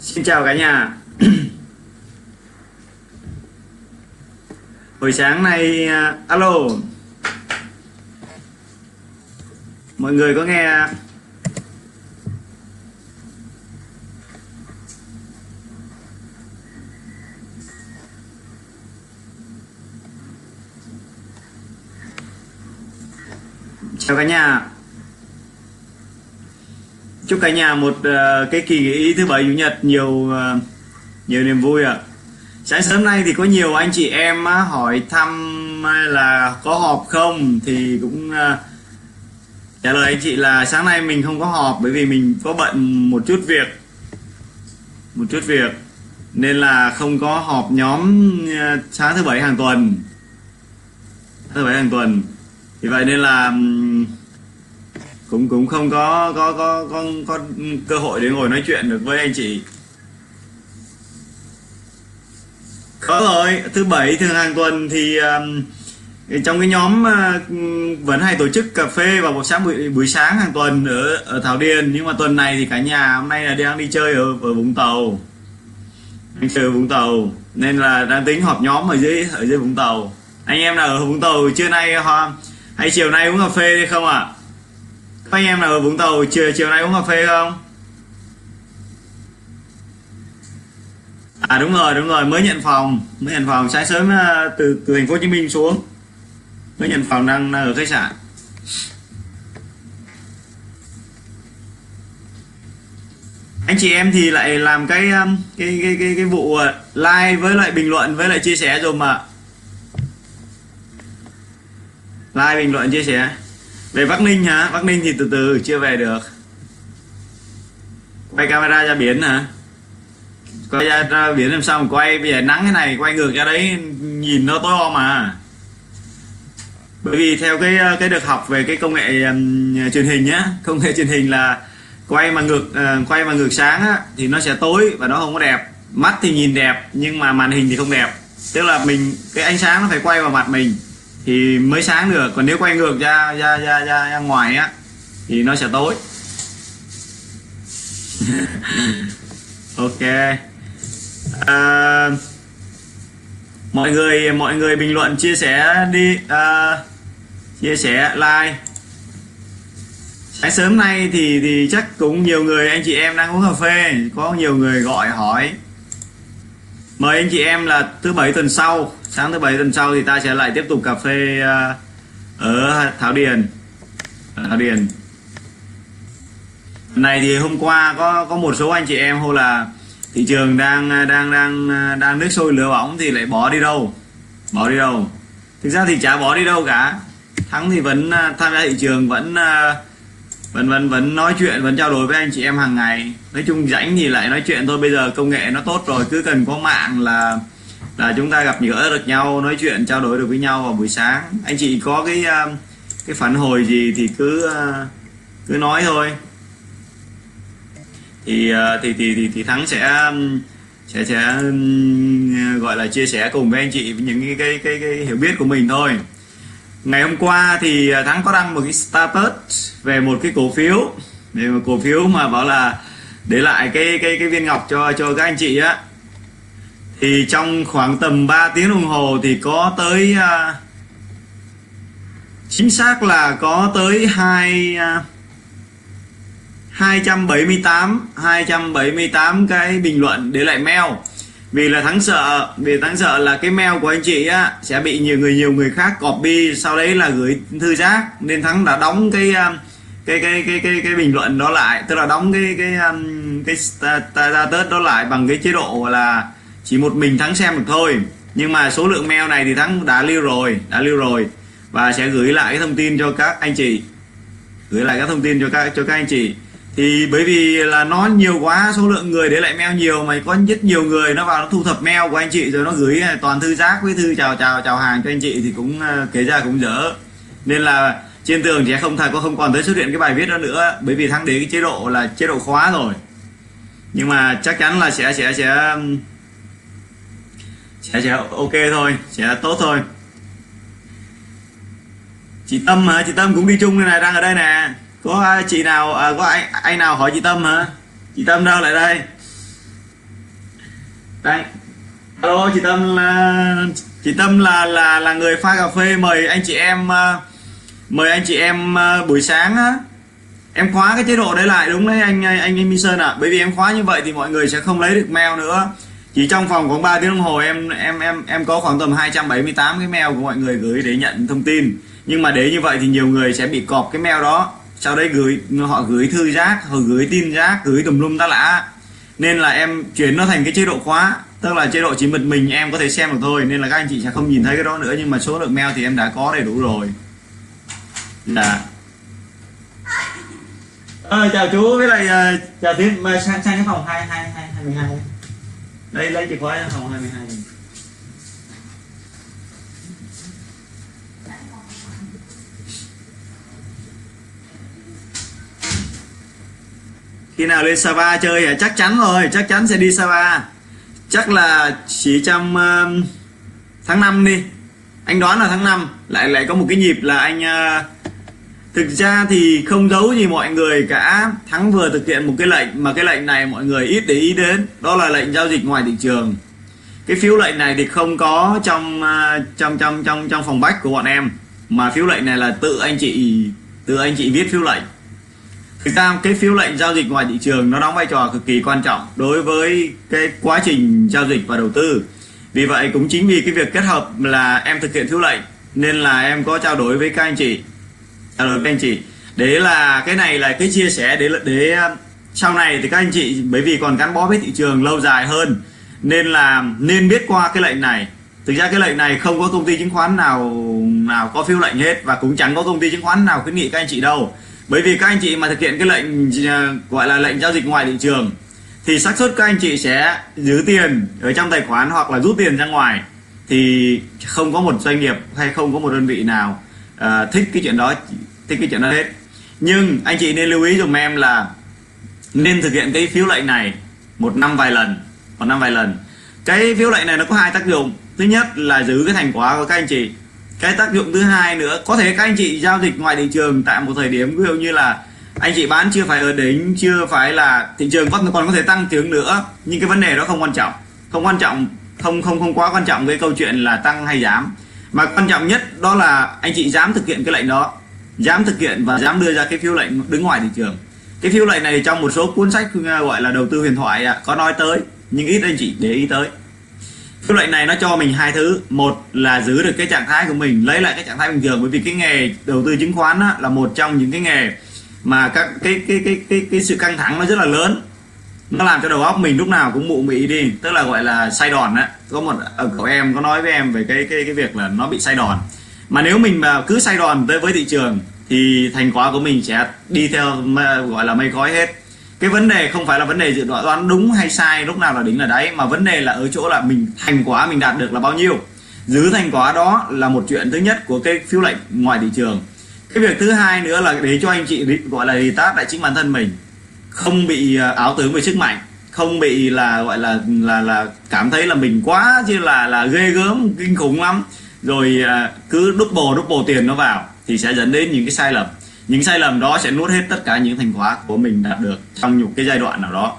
Xin chào cả nhà. Buổi sáng nay à, Alo. Mọi người có nghe? Chào cả nhà. Chúc cả nhà một uh, cái kỳ nghỉ thứ bảy chủ nhật nhiều uh, nhiều niềm vui ạ. À. Sáng sớm nay thì có nhiều anh chị em uh, hỏi thăm là có họp không thì cũng uh, trả lời anh chị là sáng nay mình không có họp bởi vì mình có bận một chút việc một chút việc nên là không có họp nhóm sáng thứ bảy hàng tuần thứ bảy hàng tuần vì vậy nên là um, cũng cũng không có có có có có cơ hội để ngồi nói chuyện được với anh chị. Có rồi thứ bảy thường hàng tuần thì um, trong cái nhóm uh, vẫn hay tổ chức cà phê vào buổi sáng buổi, buổi sáng hàng tuần ở ở Thảo Điền. Nhưng mà tuần này thì cả nhà hôm nay là đang đi chơi ở ở Vũng Tàu. Anh chơi ở Vũng Tàu. Nên là đang tính họp nhóm ở dưới ở dưới Vũng Tàu. Anh em nào ở Vũng Tàu trưa nay hay chiều nay uống cà phê đi không ạ? à? Anh em nào ở Vũng Tàu chiều, chiều nay uống cà phê không? À đúng rồi, đúng rồi, mới nhận phòng, mới nhận phòng sáng sớm à, từ từ thành phố Hồ Chí Minh xuống. Mới nhận phòng đang, đang ở khách sạn. Anh chị em thì lại làm cái um, cái cái cái cái vụ uh, like với lại bình luận với lại chia sẻ rồi mà. Like bình luận chia sẻ về Bắc Ninh hả? Bắc Ninh thì từ từ chưa về được. Quay camera ra biển hả? Quay ra, ra biển làm sao mà quay? Bây giờ nắng thế này quay ngược ra đấy nhìn nó tối om mà. Bởi vì theo cái cái được học về cái công nghệ um, truyền hình nhá công nghệ truyền hình là quay mà ngược uh, quay mà ngược sáng á, thì nó sẽ tối và nó không có đẹp. Mắt thì nhìn đẹp nhưng mà màn hình thì không đẹp. Tức là mình cái ánh sáng nó phải quay vào mặt mình thì mới sáng được còn nếu quay ngược ra ra ra ra, ra ngoài á thì nó sẽ tối. Ok. À, mọi người mọi người bình luận chia sẻ đi à, chia sẻ like. Sáng sớm nay thì thì chắc cũng nhiều người anh chị em đang uống cà phê có nhiều người gọi hỏi mời anh chị em là thứ bảy tuần sau. Sáng thứ bảy tuần sau thì ta sẽ lại tiếp tục cà phê à, ở Thảo Điền. Ở Thảo Điền. Này thì hôm qua có có một số anh chị em hô là thị trường đang à, đang đang đang nước sôi lửa bỏng thì lại bỏ đi đâu? Bỏ đi đâu? Thực ra thì chả bỏ đi đâu cả. Thắng thì vẫn tham gia thị trường vẫn uh, vẫn vẫn vẫn nói chuyện vẫn trao đổi với anh chị em hàng ngày. Nói chung rảnh thì lại nói chuyện thôi. Bây giờ công nghệ nó tốt rồi cứ cần có mạng là là chúng ta gặp gỡ được nhau nói chuyện trao đổi được với nhau vào buổi sáng. Anh chị có cái à, cái phản hồi gì thì cứ à, cứ nói thôi. Thì à, thì thì thì, thì thắng sẽ um, sẽ sẽ um, gọi là chia sẻ cùng với anh chị những cái cái cái, cái hiểu biết của mình thôi ngày hôm qua thì à, thắng có đăng một cái status về một cái cổ phiếu. Về một cổ phiếu mà bảo là để lại cái cái cái viên ngọc cho cho các anh chị á. Thì trong khoảng tầm 3 tiếng đồng hồ thì có tới uh, chính xác là có tới hai uh, 278 278 cái bình luận để lại mail vì là thắng sợ vì thắng sợ là cái mail của anh chị á sẽ bị nhiều người nhiều người khác copy sau đấy là gửi thư giác. Nên thắng đã đóng cái um, cái cái cái cái cái bình luận đó lại tức là đóng cái cái um, cái, status đó lại bằng cái chế độ là chỉ một mình thắng xem được thôi. Nhưng mà số lượng mail này thì thắng đã lưu rồi đã lưu rồi. Và sẽ gửi lại cái thông tin cho các anh chị. Gửi lại các thông tin cho các cho các anh chị thì bởi vì là nó nhiều quá, số lượng người để lại mail nhiều mà có rất nhiều người nó vào nó thu thập mail của anh chị rồi nó gửi à, toàn thư giác với thư chào chào chào hàng cho anh chị thì cũng à, kể ra cũng dở. Nên là trên tường sẽ không thật, có không còn tới xuất hiện cái bài viết đó nữa, bởi vì thắng đến cái chế độ là chế độ khóa rồi. Nhưng mà chắc chắn là sẽ sẽ sẽ sẽ sẽ ok thôi, sẽ tốt thôi. Chị tâm hả? Chị tâm cũng đi chung này đang ở đây nè có à, chị nào à, có anh anh nào hỏi chị tâm hả? Chị tâm đâu lại đây? Đây. Alo chị tâm là chị tâm là là là người pha cà phê mời anh chị em à, mời anh chị em à, buổi sáng á. Em khóa cái chế độ đấy lại đúng đấy anh anh anh Minh Sơn ạ. À. bởi vì em khóa như vậy thì mọi người sẽ không lấy được mail nữa. Chỉ trong vòng khoảng 3 tiếng đồng hồ em em em em có khoảng tầm 278 cái mail của mọi người gửi để nhận thông tin. Nhưng mà để như vậy thì nhiều người sẽ bị cọp cái mail đó sau đấy gửi họ gửi thư giác họ gửi tin giác gửi tùm lum ta lạ nên là em chuyển nó thành cái chế độ khóa tức là chế độ chỉ một mình em có thể xem được thôi. Nên là các anh chị sẽ không nhìn thấy cái đó nữa nhưng mà số lượng mail thì em đã có đầy đủ rồi. Là ờ, chào chú với lại uh, chào tiến sang sang cái phòng hai hai hai hai mươi hai. Đây lấy chìa khóa phòng hai mươi hai. Khi nào lên Sapa chơi à? chắc chắn rồi chắc chắn sẽ đi Sapa. Chắc là chỉ trong uh, tháng 5 đi. Anh đoán là tháng 5 lại lại có một cái nhịp là anh uh, thực ra thì không giấu gì mọi người cả. Thắng vừa thực hiện một cái lệnh mà cái lệnh này mọi người ít để ý đến. Đó là lệnh giao dịch ngoài thị trường. Cái phiếu lệnh này thì không có trong uh, trong trong trong trong phòng bách của bọn em. Mà phiếu lệnh này là tự anh chị tự anh chị viết phiếu lệnh thực ra cái phiếu lệnh giao dịch ngoài thị trường nó đóng vai trò cực kỳ quan trọng đối với cái quá trình giao dịch và đầu tư. Vì vậy cũng chính vì cái việc kết hợp là em thực hiện phiếu lệnh nên là em có trao đổi với các anh chị, trao đổi với anh chị. Đấy là cái này là cái chia sẻ để để, sau này thì các anh chị, bởi vì còn gắn bó với thị trường lâu dài hơn nên là nên biết qua cái lệnh này. Thực ra cái lệnh này không có công ty chứng khoán nào nào có phiếu lệnh hết và cũng chẳng có công ty chứng khoán nào khuyến nghị các anh chị đâu bởi vì các anh chị mà thực hiện cái lệnh ờ, gọi là lệnh giao dịch ngoài thị trường thì xác suất các anh chị sẽ giữ tiền ở trong tài khoản hoặc là rút tiền ra ngoài thì không có một doanh nghiệp hay không có một đơn vị nào uh, thích cái chuyện đó thích cái chuyện đó hết. Nhưng anh chị nên lưu ý dùm em là nên thực hiện cái phiếu lệnh này một năm vài lần một năm vài lần. Cái phiếu lệnh này nó có hai tác dụng. Thứ nhất là giữ cái thành quả của các anh chị cái tác dụng thứ hai nữa, có thể các anh chị giao dịch ngoài thị trường tại một thời điểm, ví dụ như là anh chị bán chưa phải ở đỉnh, chưa phải là thị trường còn còn có thể tăng trưởng nữa, nhưng cái vấn đề đó không quan trọng. Không quan trọng, không không không quá quan trọng cái câu chuyện là tăng hay giảm. Mà quan trọng nhất đó là anh chị dám thực hiện cái lệnh đó. Dám thực hiện và dám đưa ra cái phiếu lệnh đứng ngoài thị trường. Cái phiếu lệnh này trong một số cuốn sách ờ, gọi là đầu tư huyền thoại có nói tới, nhưng ít anh chị để ý tới cái lệnh này nó cho mình hai thứ. Một là giữ được cái trạng thái của mình lấy lại cái trạng thái bình thường. Bởi vì cái nghề đầu tư chứng khoán á, là một trong những cái nghề mà các cái cái cái cái cái sự căng thẳng nó rất là lớn. Nó làm cho đầu óc mình lúc nào cũng mụ mị đi. Tức là gọi là say đòn á. Có một ở cậu em có nói với em về cái cái cái việc là nó bị say đòn. Mà nếu mình mà cứ say đòn tới với thị trường thì thành quả của mình sẽ đi theo gọi là mây khói hết cái vấn đề không phải là vấn đề dự đoán đúng hay sai lúc nào là đỉnh là đáy, mà vấn đề là ở chỗ là mình thành quả mình đạt được là bao nhiêu. Giữ thành quả đó là một chuyện thứ nhất của cái phiếu lệnh ngoài thị trường. Cái việc thứ hai nữa là để cho anh chị gọi là retard lại chính bản thân mình. Không bị à, áo tướng về sức mạnh, không bị là, gọi là là là cảm thấy là mình quá chứ là là ghê gớm, kinh khủng lắm. Rồi à, cứ đúc bồ đúc bồ tiền nó vào thì sẽ dẫn đến những cái sai lầm những sai lầm đó sẽ nuốt hết tất cả những thành quả của mình đạt được trong một cái giai đoạn nào đó.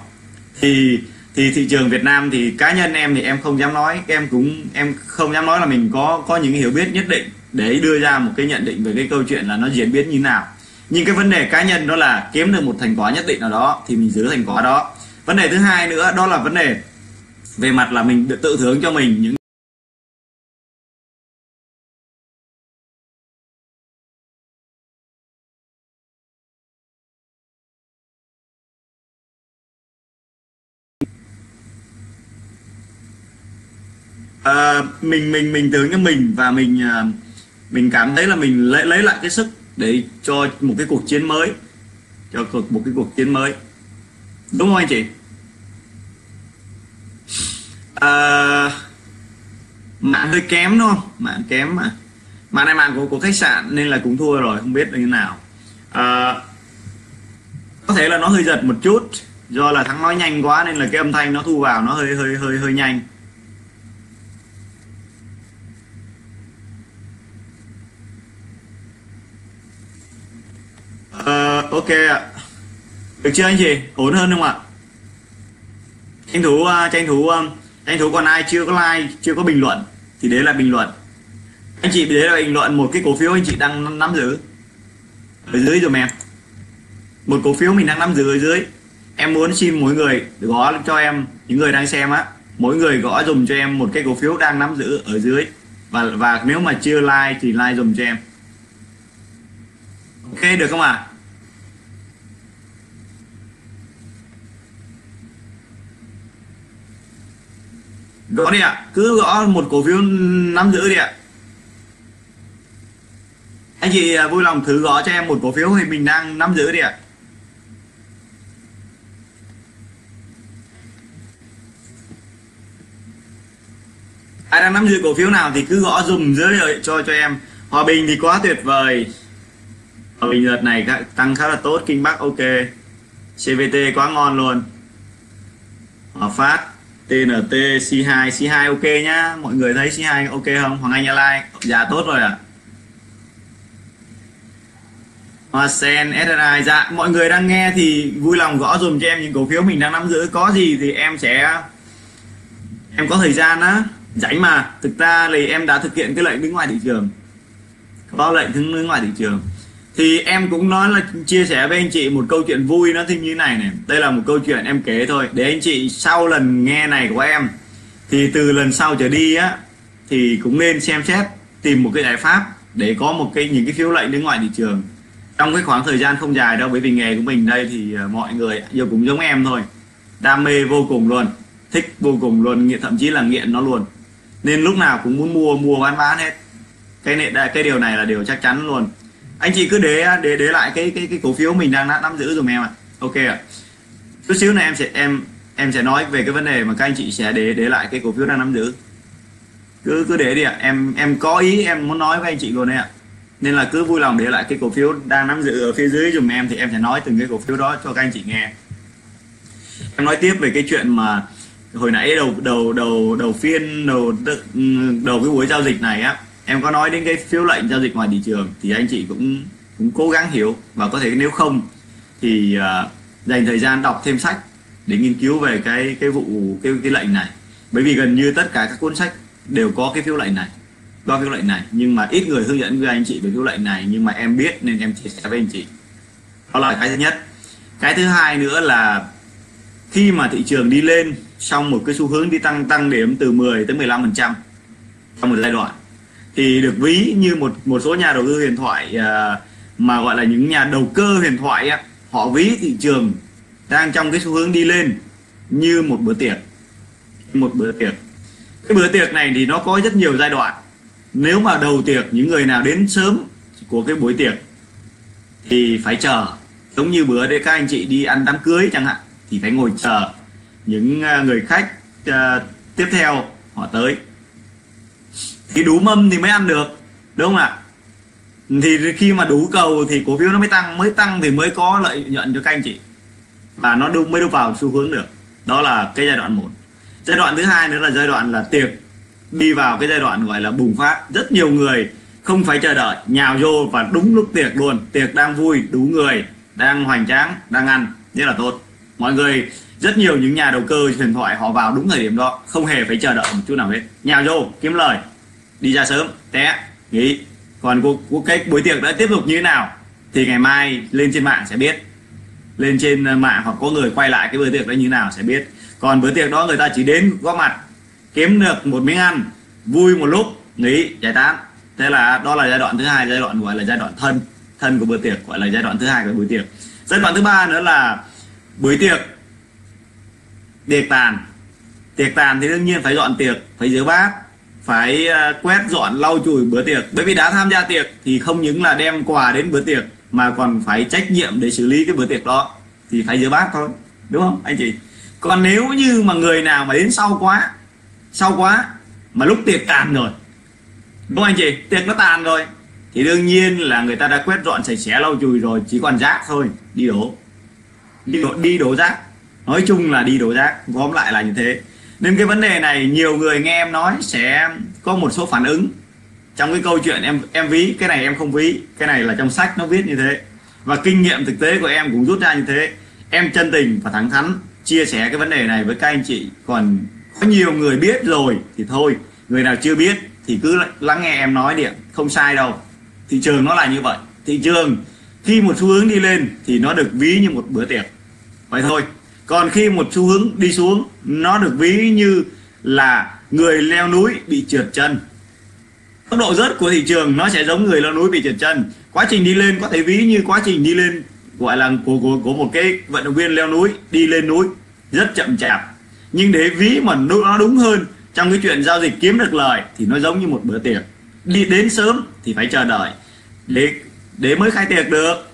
Thì thì thị trường Việt Nam thì cá nhân em thì em không dám nói. Em cũng, em không dám nói là mình có có những hiểu biết nhất định để đưa ra một cái nhận định về cái câu chuyện là nó diễn biến như nào. Nhưng cái vấn đề cá nhân đó là kiếm được một thành quả nhất định nào đó thì mình giữ thành quả đó. Vấn đề thứ hai nữa, đó là vấn đề về mặt là mình tự thưởng cho mình những à, mình mình mình tưởng như mình và mình à, mình cảm thấy là mình lấy lấy lại cái sức để cho một cái cuộc chiến mới cho cuộc một cái cuộc chiến mới. Đúng không anh chị? À, mạng hơi kém đúng không? Mạng kém mà. Mạng này mạng của, của khách sạn nên là cũng thua rồi không biết là như nào. À, có thể là nó hơi giật một chút do là thắng nói nhanh quá nên là cái âm thanh nó thu vào nó hơi hơi hơi hơi nhanh uh, ok ạ. Được chưa anh chị? Ổn hơn không ạ? Tranh thủ uh, tranh thủ uh, tranh thủ còn ai chưa có like chưa có bình luận thì đấy là bình luận. Anh chị đấy là bình luận một cái cổ phiếu anh chị đang nắm giữ. Ở dưới rồi em một cổ phiếu mình đang nắm giữ ở dưới. Em muốn xin mỗi người gõ cho em những người đang xem á mỗi người gõ dùng cho em một cái cổ phiếu đang nắm giữ ở dưới. Và và nếu mà chưa like thì like dùng cho em. Ok được không ạ? à? Gõ đi ạ. Cứ gõ một cổ phiếu nắm giữ đi ạ. Anh chị à, vui lòng thử gõ cho em một cổ phiếu thì mình đang nắm giữ đi ạ. Ai đang nắm giữ cổ phiếu nào thì cứ gõ dùm dưới cho cho em. Hòa bình thì quá tuyệt vời. Hòa bình đợt này tăng khá là tốt, kinh bắc ok. Cvt quá ngon luôn. Hòa phát. TNT C2 C2 ok nhá. Mọi người thấy C2 ok không? Hoàng Anh Airline giá tốt rồi à Hoa Sen SRI dạ. Mọi người đang nghe thì vui lòng gõ dùm cho em những cổ phiếu mình đang nắm giữ. Có gì thì em sẽ, em có thời gian á, rảnh mà. Thực ra thì em đã thực hiện cái lệnh đứng ngoài thị trường. Có lệnh đứng ngoài thị trường thì em cũng nói là chia sẻ với anh chị một câu chuyện vui nó như này này. Đây là một câu chuyện em kể thôi. Để anh chị sau lần nghe này của em, thì từ lần sau trở đi á, thì cũng nên xem xét, tìm một cái giải pháp để có một cái, những cái phiếu lệnh đứng ngoài thị trường. Trong cái khoảng thời gian không dài đâu, bởi vì nghề của mình đây thì à, mọi người yêu cũng giống em thôi. Đam mê vô cùng luôn, thích vô cùng luôn, nghiện, thậm chí là nghiện nó luôn. Nên lúc nào cũng muốn mua mua bán bán hết. Cái này cái điều này là điều chắc chắn luôn anh chị cứ để để để lại cái cái cái cổ phiếu mình đang nắm giữ dùm em ạ à. ok ạ à. chút xíu này em sẽ, em em sẽ nói về cái vấn đề mà các anh chị sẽ để để lại cái cổ phiếu đang nắm giữ cứ cứ để đi ạ à. em em có ý em muốn nói với anh chị luôn đấy ạ nên là cứ vui lòng để lại cái cổ phiếu đang nắm giữ ở phía dưới dùm em thì em sẽ nói từng cái cổ phiếu đó cho các anh chị nghe em nói tiếp về cái chuyện mà hồi nãy đầu đầu đầu đầu phiên đầu đầu cái buổi giao dịch này á em có nói đến cái phiếu lệnh giao dịch ngoài thị trường thì anh chị cũng cũng cố gắng hiểu. Và có thể nếu không thì uh, dành thời gian đọc thêm sách để nghiên cứu về cái cái vụ cái cái lệnh này. Bởi vì gần như tất cả các cuốn sách đều có cái phiếu lệnh này có phiếu lệnh này. Nhưng mà ít người hướng dẫn với anh chị về phiếu lệnh này nhưng mà em biết nên em chia sẻ với anh chị. Đó là cái thứ nhất. Cái thứ hai nữa là khi mà thị trường đi lên trong một cái xu hướng đi tăng tăng điểm từ 10 tới 15 phần trăm trong một giai đoạn thì được ví như một một số nhà đầu tư huyền thoại uh, mà gọi là những nhà đầu cơ huyền thoại họ ví thị trường đang trong cái xu hướng đi lên như một bữa tiệc một bữa tiệc. Cái bữa tiệc này thì nó có rất nhiều giai đoạn. Nếu mà đầu tiệc những người nào đến sớm của cái buổi tiệc thì phải chờ. Giống như bữa đây các anh chị đi ăn đám cưới chẳng hạn thì phải ngồi chờ những à, người khách uh, tiếp theo họ tới thì đủ mâm thì mới ăn được, đúng không ạ? Thì khi mà đủ cầu thì cổ phiếu nó mới tăng mới tăng thì mới có lợi nhuận cho các anh chị. Và nó đúng mới đúng vào xu hướng được. Đó là cái giai đoạn một. Giai đoạn thứ hai nữa là giai đoạn là tiệc. Đi vào cái giai đoạn gọi là bùng phát. Rất nhiều người không phải chờ đợi, nhào vô và đúng lúc tiệc luôn. Tiệc đang vui, đủ người, đang hoành tráng, đang ăn. Rất là tốt. Mọi người, rất nhiều những nhà đầu cơ huyền thoại họ vào đúng thời điểm đó, không hề phải chờ đợi một chút nào hết. Nhào vô, kiếm lời đi ra sớm. Té. Nghỉ. Còn cuộc, cuộc cái buổi tiệc đã tiếp tục như thế nào thì ngày mai lên trên mạng sẽ biết. Lên trên ờ, mạng hoặc có người quay lại cái bữa tiệc đó như thế nào sẽ biết. Còn bữa tiệc đó người ta chỉ đến góp mặt kiếm được một miếng ăn vui một lúc nghỉ giải tán. Thế là đó là giai đoạn thứ hai giai đoạn gọi là giai đoạn thân. Thân của bữa tiệc gọi là giai đoạn thứ hai của buổi tiệc. Giai đoạn thứ ba nữa là buổi tiệc tiệc tàn. Tiệc tàn thì đương nhiên phải dọn tiệc phải rửa bát phải à, quét dọn, lau chùi bữa tiệc. Bởi vì đã tham gia tiệc thì không những là đem quà đến bữa tiệc, mà còn phải trách nhiệm để xử lý cái bữa tiệc đó. Thì phải rửa bát thôi, đúng không, anh chị? Còn nếu như mà người nào mà đến sau quá sau quá mà lúc tiệc tàn rồi, đúng không anh chị? Tiệc nó tàn rồi, thì đương nhiên là người ta đã quét dọn, sạch sẽ, lau chùi rồi, chỉ còn rác thôi, đi đổ. Đi đổ đi đổ rác. Nói chung là đi đổ rác, gom lại là như thế nên cái vấn đề này nhiều người nghe em nói sẽ có một số phản ứng. Trong cái câu chuyện em em ví, cái này em không ví, cái này là trong sách nó viết như thế. Và kinh nghiệm thực tế của em cũng rút ra như thế. Em chân tình và thẳng thắn chia sẻ cái vấn đề này với các anh chị. Còn có nhiều người biết rồi thì thôi, người nào chưa biết thì cứ lắng nghe em nói đi không sai đâu. Thị trường nó là như vậy. Thị trường, khi một xu hướng đi lên thì nó được ví như một bữa tiệc. Vậy thôi còn khi một xu hướng đi xuống nó được ví như là người leo núi bị trượt chân. Tốc độ rớt của thị trường nó sẽ giống người leo núi bị trượt chân. Quá trình đi lên có thể ví như quá trình đi lên gọi là của của, của một cái vận động viên leo núi đi lên núi rất chậm chạp. Nhưng để ví mà nó đúng hơn trong cái chuyện giao dịch kiếm được lời thì nó giống như một bữa tiệc. Đi đến sớm thì phải chờ đợi. Để để mới khai tiệc được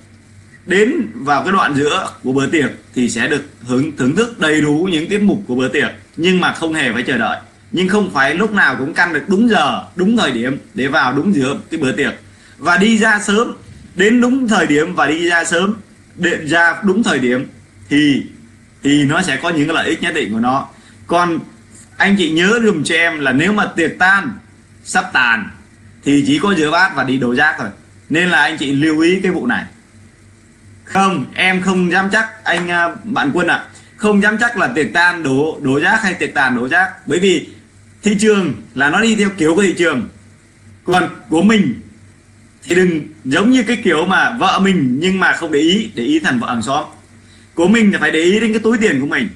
đến vào cái đoạn giữa của bữa tiệc thì sẽ được hưởng thưởng thức đầy đủ những tiết mục của bữa tiệc, nhưng mà không hề phải chờ đợi. Nhưng không phải lúc nào cũng căn được đúng giờ, đúng thời điểm để vào đúng giữa cái bữa tiệc. Và đi ra sớm, đến đúng thời điểm và đi ra sớm, để ra đúng thời điểm thì thì nó sẽ có những cái lợi ích nhất định của nó. Còn anh chị nhớ dùm cho em là nếu mà tiệc tan, sắp tàn, thì chỉ có rửa bát và đi đổ rác thôi. Nên là anh chị lưu ý cái vụ này không em không dám chắc. Anh à, bạn quân ạ à, không dám chắc là tiệc tan đổ đổ rác hay tiệc tàn đổ rác. Bởi vì thị trường là nó đi theo kiểu của thị trường. Còn của mình thì đừng giống như cái kiểu mà vợ mình nhưng mà không để ý để ý thằng vợ hàng xóm. Của mình là phải để ý đến cái túi tiền của mình.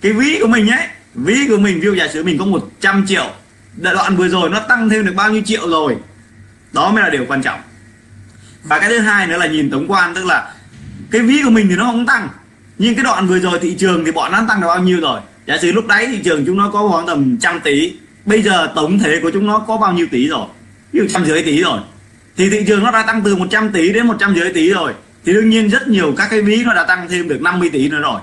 Cái ví của mình ấy ví của mình ví dụ giả sử mình có 100 triệu đoạn vừa rồi nó tăng thêm được bao nhiêu triệu rồi đó mới là điều quan trọng. Và cái thứ hai nữa là nhìn tổng quan tức là cái ví của mình thì nó không tăng. Nhưng cái đoạn vừa rồi thị trường thì bọn nó tăng được bao nhiêu rồi? Giả sử lúc đấy thị trường chúng nó có khoảng tầm trăm tỷ, bây giờ tổng thể của chúng nó có bao nhiêu tỷ rồi? Ví dụ trăm rưỡi tỷ rồi. Thì thị trường nó đã tăng từ 100 tỷ đến 100 rưỡi tỷ rồi. Thì đương nhiên rất nhiều các cái ví nó đã tăng thêm được 50 tỷ nữa rồi.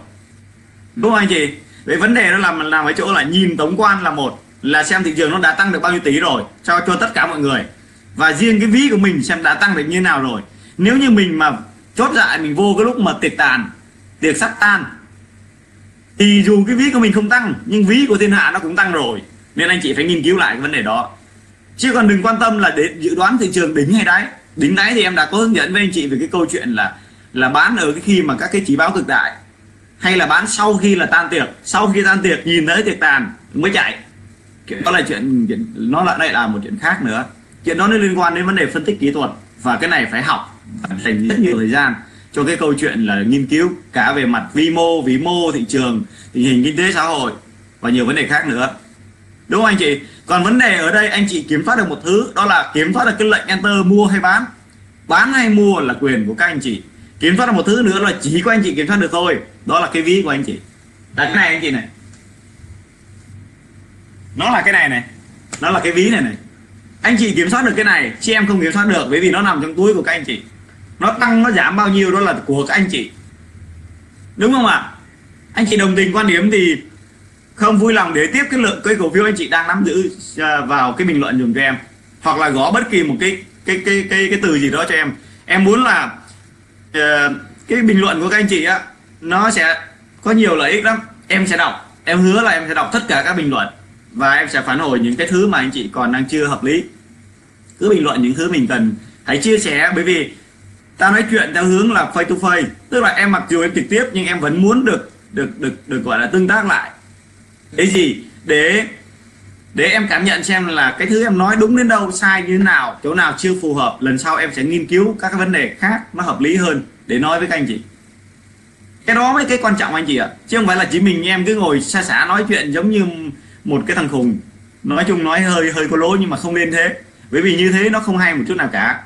Đúng không anh chị? Vậy vấn đề nó làm làm ở chỗ là nhìn tổng quan là một, là xem thị trường nó đã tăng được bao nhiêu tỷ rồi, cho cho tất cả mọi người. Và riêng cái ví của mình xem đã tăng được như nào rồi. Nếu như mình mà chốt dại mình vô cái lúc mà tiệc tàn tiệc sắp tan. Thì dù cái ví của mình không tăng nhưng ví của thiên hạ nó cũng tăng rồi. Nên anh chị phải nghiên cứu lại cái vấn đề đó. Chứ còn đừng quan tâm là để dự đoán thị trường đỉnh hay đáy. Đỉnh đáy thì em đã có hướng dẫn với anh chị về cái câu chuyện là là bán ở cái khi mà các cái chỉ báo cực đại. Hay là bán sau khi là tan tiệc. Sau khi tan tiệc nhìn thấy tiệc tàn mới chạy. Đó là chuyện, chuyện nó lại đây là một chuyện khác nữa. Chuyện đó nó liên quan đến vấn đề phân tích kỹ thuật. Và cái này phải học dành rất nhiều thời gian cho cái câu chuyện là nghiên cứu cả về mặt vi mô, vĩ mô, thị trường, tình hình kinh tế, xã hội và nhiều vấn đề khác nữa. Đúng không anh chị? Còn vấn đề ở đây anh chị kiểm soát được một thứ, đó là kiểm soát được cái lệnh enter mua hay bán. Bán hay mua là quyền của các anh chị. Kiểm soát được một thứ nữa là chỉ có anh chị kiểm soát được thôi. Đó là cái ví của anh chị. Là cái này anh chị này. Nó là cái này này. Nó là cái ví này này. Anh chị kiểm soát được cái này, chứ em không kiểm soát được, bởi vì nó nằm trong túi của các anh chị nó tăng nó giảm bao nhiêu đó là của các anh chị. Đúng không ạ? Anh chị đồng tình quan điểm thì không vui lòng để tiếp cái lượng cái cổ phiếu anh chị đang nắm giữ à, vào cái bình luận dùm cho em. Hoặc là gõ bất kỳ một cái cái cái cái cái từ gì đó cho em. Em muốn là uh, cái bình luận của các anh chị á nó sẽ có nhiều lợi ích lắm. Em sẽ đọc. Em hứa là em sẽ đọc tất cả các bình luận. Và em sẽ phản hồi những cái thứ mà anh chị còn đang chưa hợp lý. Cứ bình luận những thứ mình cần. Hãy chia sẻ bởi vì ta nói chuyện theo hướng là face to face, tức là em mặc dù em trực tiếp nhưng em vẫn muốn được được được được gọi là tương tác lại. Để gì? Để để em cảm nhận xem là cái thứ em nói đúng đến đâu, sai như thế nào, chỗ nào chưa phù hợp, lần sau em sẽ nghiên cứu các cái vấn đề khác nó hợp lý hơn để nói với các anh chị. Cái đó mới cái quan trọng anh chị ạ. Chứ không phải là chỉ mình em cứ ngồi xa xả nói chuyện giống như một cái thằng khùng. Nói chung nói hơi hơi có lỗi nhưng mà không nên thế. Bởi vì như thế nó không hay một chút nào cả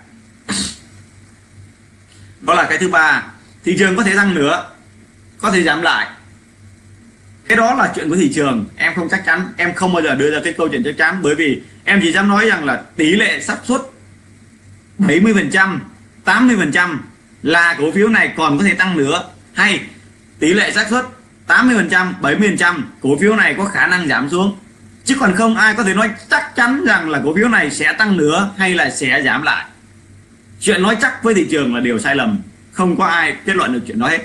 đó là cái thứ ba. Thị trường có thể tăng nữa, có thể giảm lại. Cái đó là chuyện của thị trường. Em không chắc chắn, em không bao giờ đưa ra cái câu chuyện chắc chắn, bởi vì em chỉ dám nói rằng là tỷ lệ xác suất 70 phần trăm 80 phần trăm là cổ phiếu này còn có thể tăng nữa. Hay tỷ lệ xác suất 80 phần trăm 70 phần trăm, cổ phiếu này có khả năng giảm xuống. Chứ còn không, ai có thể nói chắc chắn rằng là cổ phiếu này sẽ tăng nữa hay là sẽ giảm lại chuyện nói chắc với thị trường là điều sai lầm. Không có ai kết luận được chuyện đó hết.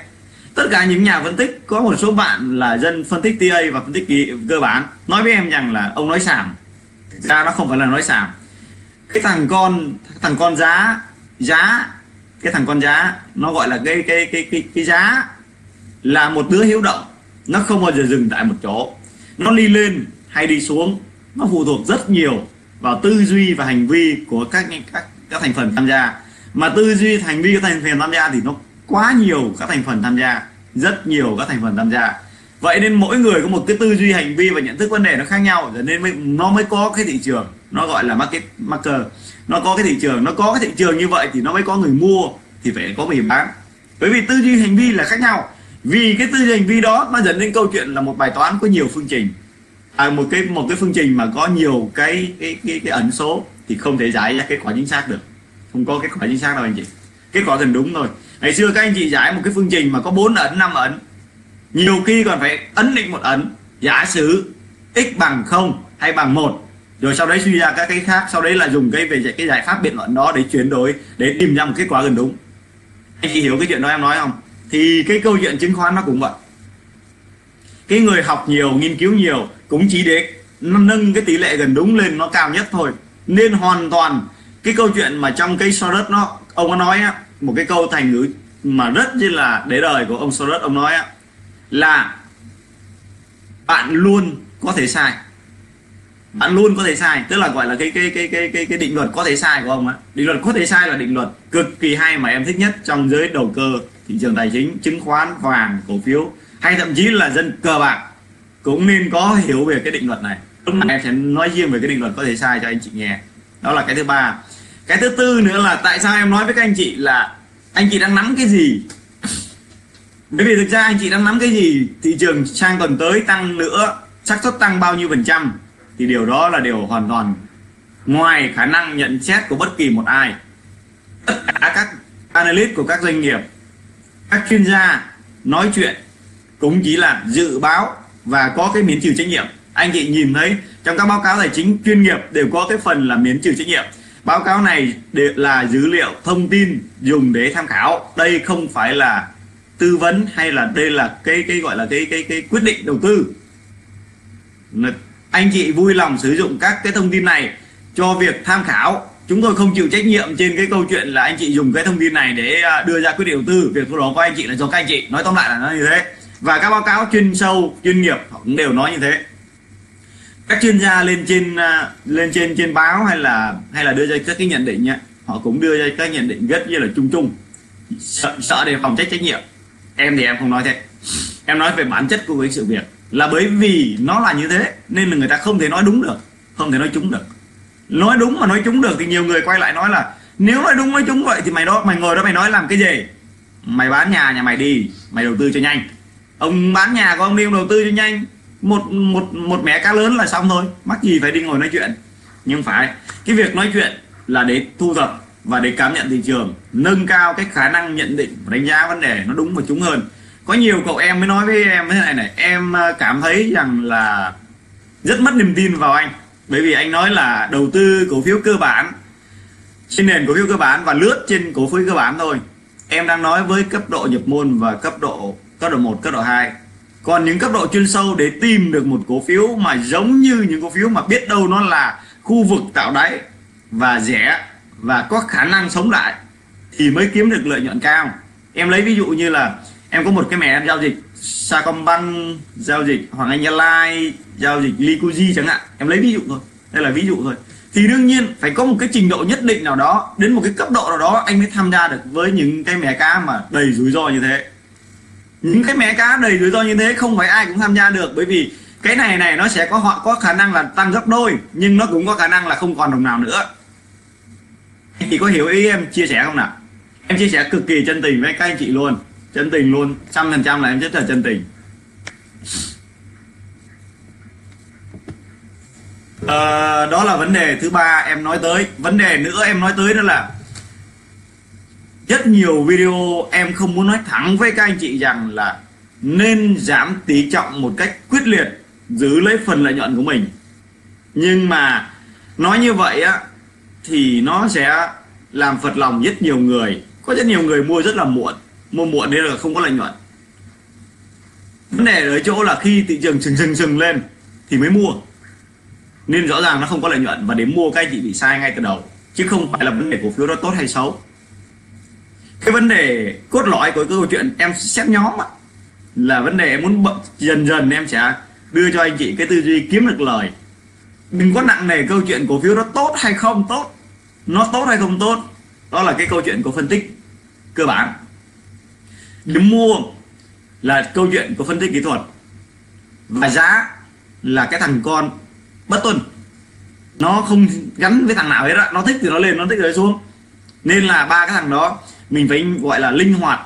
Tất cả những nhà phân tích có một số bạn là dân phân tích TA và phân tích kỳ, cơ bản nói với em rằng là ông nói sảm thực ra nó không phải là nói sảm cái thằng con thằng con giá giá cái thằng con giá nó gọi là cái cái cái cái, cái giá là một đứa hiếu động. Nó không bao giờ dừng tại một chỗ. Nó đi lên hay đi xuống nó phụ thuộc rất nhiều vào tư duy và hành vi của các các các thành phần tham gia mà tư duy hành vi các thành phần tham gia thì nó quá nhiều các thành phần tham gia rất nhiều các thành phần tham gia. Vậy nên mỗi người có một cái tư duy hành vi và nhận thức vấn đề nó khác nhau cho nên mới, nó mới có cái thị trường nó gọi là market marker. Nó có cái thị trường nó có cái thị trường như vậy thì nó mới có người mua thì phải có người bán. Bởi vì tư duy hành vi là khác nhau. Vì cái tư duy hành vi đó nó dẫn đến câu chuyện là một bài toán có nhiều phương trình. À, một cái một cái phương trình mà có nhiều cái cái cái, cái ẩn số thì không thể giải ra kết quả chính xác được không có kết quả chính xác đâu anh chị. Kết quả gần đúng thôi. Ngày xưa các anh chị giải một cái phương trình mà có 4 ẩn 5 ẩn nhiều khi còn phải ấn định một ẩn giả sử x bằng 0 hay bằng 1 rồi sau đấy suy ra các cái khác, sau đấy là dùng cái về cái giải pháp biện luận đó để chuyển đổi, để tìm ra một kết quả gần đúng. Anh chị hiểu cái chuyện đó em nói không? Thì cái câu chuyện chứng khoán nó cũng vậy. Cái người học nhiều, nghiên cứu nhiều, cũng chỉ để nâng cái tỷ lệ gần đúng lên nó cao nhất thôi. Nên hoàn toàn cái câu chuyện mà trong cái Soros nó ông có nói á, một cái câu thành ngữ mà rất như là để đời của ông Soros ông nói á, là bạn luôn có thể sai. Bạn luôn có thể sai tức là gọi là cái cái cái cái cái cái định luật có thể sai của ông á. Định luật có thể sai là định luật cực kỳ hay mà em thích nhất trong giới đầu cơ thị trường tài chính chứng khoán vàng cổ phiếu hay thậm chí là dân cờ bạc cũng nên có hiểu về cái định luật này. Lúc này em sẽ nói riêng về cái định luật có thể sai cho anh chị nghe. Đó là cái thứ ba cái thứ tư nữa là tại sao em nói với các anh chị là anh chị đang nắm cái gì? Bởi vì thực ra anh chị đang nắm cái gì, thị trường sang tuần tới tăng nữa, xác suất tăng bao nhiêu phần trăm, thì điều đó là điều hoàn toàn ngoài khả năng nhận xét của bất kỳ một ai. Tất cả các analyst của các doanh nghiệp, các chuyên gia nói chuyện cũng chỉ là dự báo và có cái miễn trừ trách nhiệm. Anh chị nhìn thấy trong các báo cáo tài chính chuyên nghiệp đều có cái phần là miễn trừ trách nhiệm báo cáo này là dữ liệu thông tin dùng để tham khảo. Đây không phải là tư vấn hay là đây là cái cái gọi là cái cái cái quyết định đầu tư. Anh chị vui lòng sử dụng các cái thông tin này cho việc tham khảo. Chúng tôi không chịu trách nhiệm trên cái câu chuyện là anh chị dùng cái thông tin này để à, đưa ra quyết định đầu tư. Việc đó của anh chị là do các anh chị. Nói tóm lại là nó như thế. Và các báo cáo chuyên sâu, chuyên nghiệp cũng đều nói như thế các chuyên gia lên trên à, lên trên trên báo hay là hay là đưa ra các cái nhận định nhé họ cũng đưa ra các nhận định rất như là chung chung. Sợ, sợ để phòng trách trách nhiệm. Em thì em không nói thế. Em nói về bản chất của cái sự việc là bởi vì nó là như thế nên là người ta không thể nói đúng được không thể nói trúng được. Nói đúng mà nói trúng được thì nhiều người quay lại nói là nếu nói đúng nói trúng vậy thì mày đó mày ngồi đó mày nói làm cái gì? Mày bán nhà nhà mày đi mày đầu tư cho nhanh. Ông bán nhà của ông đi ông đầu tư cho nhanh một một một mẻ cá lớn là xong thôi mắc gì phải đi ngồi nói chuyện. Nhưng phải cái việc nói chuyện là để thu thập và để cảm nhận thị trường nâng cao cái khả năng nhận định và đánh giá vấn đề nó đúng và trúng hơn. Có nhiều cậu em mới nói với em thế này này em ờ, cảm thấy rằng là rất mất niềm tin vào anh. Bởi vì anh nói là đầu tư cổ phiếu cơ bản trên nền cổ phiếu cơ bản và lướt trên cổ phiếu cơ bản thôi. Em đang nói với cấp độ nhập môn và cấp độ cấp độ 1, cấp độ 2 còn những cấp độ chuyên sâu để tìm được một cổ phiếu mà giống như những cổ phiếu mà biết đâu nó là khu vực tạo đáy và rẻ và có khả năng sống lại, thì mới kiếm được lợi nhuận cao. Em lấy ví dụ như là em có một cái mẹ em giao dịch Sacombank, giao dịch Hoàng Anh gia lai, giao dịch Likuji chẳng hạn. Em lấy ví dụ thôi, đây là ví dụ thôi. Thì đương nhiên phải có một cái trình độ nhất định nào đó, đến một cái cấp độ nào đó anh mới tham gia được với những cái mẻ cá mà đầy rủi ro như thế những cái mẻ cá đầy rủi ro như thế không phải ai cũng tham gia được bởi vì cái này này nó sẽ có họ có khả năng là tăng gấp đôi nhưng nó cũng có khả năng là không còn đồng nào nữa. Thì có hiểu ý em chia sẻ không nào? Em chia sẻ cực kỳ chân tình với các anh chị luôn. Chân tình luôn trăm phần trăm là em rất là chân tình. À, đó là vấn đề thứ ba em nói tới. Vấn đề nữa em nói tới đó là rất nhiều video em không muốn nói thẳng với các anh chị rằng là nên giảm tỷ trọng một cách quyết liệt giữ lấy phần lợi nhuận của mình. Nhưng mà nói như vậy á, thì nó sẽ làm phật lòng rất nhiều người. Có rất nhiều người mua rất là muộn. Mua muộn nên là không có lợi nhuận. Vấn đề ở chỗ là khi thị trường sừng sừng sừng lên thì mới mua. Nên rõ ràng nó không có lợi nhuận và đến mua cái chị bị sai ngay từ đầu, chứ không phải là vấn đề cổ phiếu đó tốt hay xấu cái vấn đề cốt lõi của cái câu chuyện em xét nhóm á, là vấn đề em muốn bận- dần dần em sẽ đưa cho anh chị cái tư duy kiếm được lời. Đừng có nặng nề câu chuyện cổ phiếu nó tốt hay không tốt, nó tốt hay không tốt, đó là cái câu chuyện của phân tích cơ bản. Điểm mua là câu chuyện của phân tích kỹ thuật. Và giá là cái thằng con bất tuân. Nó không gắn với thằng nào hết á, nó thích thì nó lên, nó thích thì nó xuống. Nên là ba cái thằng đó mình phải gọi là linh hoạt,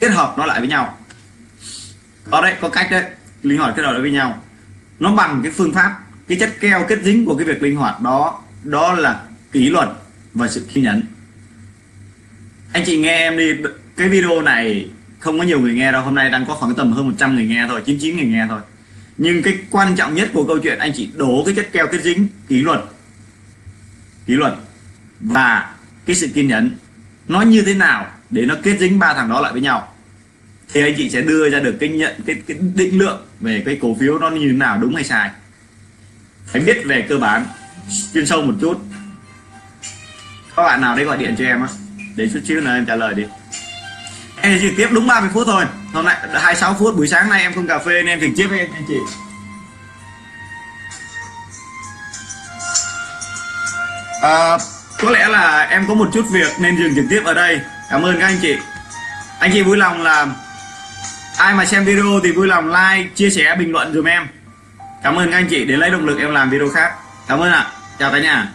kết hợp nó lại với nhau. Đó đấy có cách đấy, linh hoạt kết hợp lại với nhau. Nó bằng cái phương pháp, cái chất keo kết dính của cái việc linh hoạt đó đó là kỷ luật và sự kiên nhẫn. Anh chị nghe em đi, cái video này không có nhiều người nghe đâu, hôm nay đang có khoảng tầm hơn 100 người nghe thôi 99 người nghe thôi. Nhưng cái quan trọng nhất của câu chuyện, anh chị đổ cái chất keo kết dính, kỷ luật. Kỷ luật và cái sự kiên nhẫn nó như thế nào để nó kết dính ba thằng đó lại với nhau? Thì anh chị sẽ đưa ra được cái nhận cái, cái định lượng về cái cổ phiếu nó như thế nào đúng hay sai? Phải biết về cơ bản chuyên sâu một chút. Các bạn nào đấy gọi điện cho em á để chút xíu nữa em trả lời đi. Em trực tiếp đúng 30 phút thôi. Hôm nay 26 phút buổi sáng nay em không cà phê nên em trực tiếp với anh chị. À, có lẽ là em có một chút việc nên dừng trực tiếp ở đây. Cảm ơn các anh chị. Anh chị vui lòng là ai mà xem video thì vui lòng like, chia sẻ, bình luận dùm em. Cảm ơn các anh chị để lấy động lực em làm video khác. Cảm ơn ạ. Chào cả nhà.